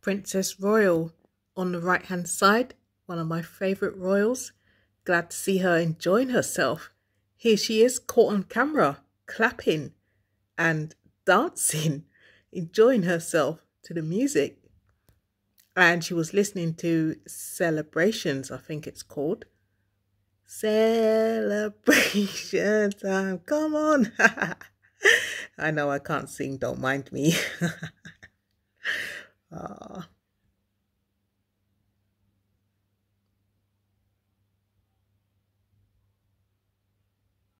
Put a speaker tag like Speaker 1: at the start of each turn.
Speaker 1: Princess Royal on the right hand side, one of my favourite royals. Glad to see her enjoying herself. Here she is, caught on camera, clapping and dancing, enjoying herself to the music. And she was listening to Celebrations, I think it's called. Celebration time, um, come on. I know I can't sing, don't mind me. uh,